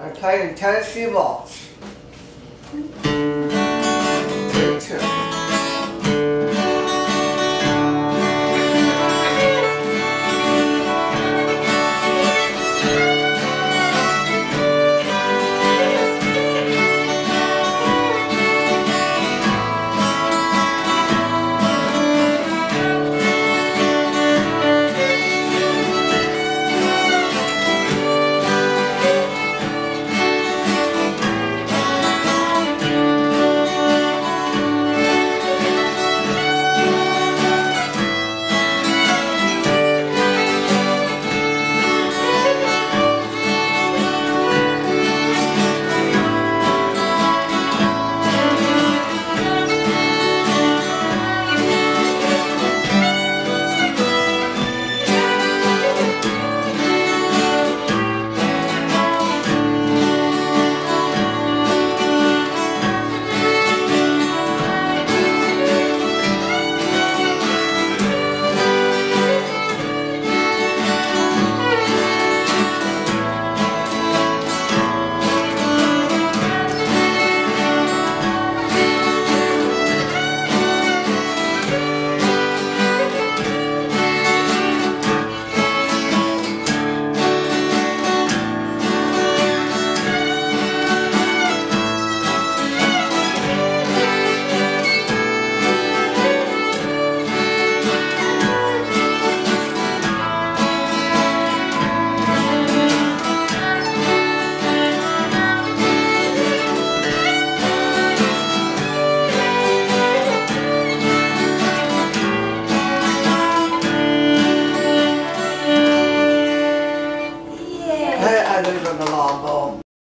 are playing Tennessee Waltz. Dale,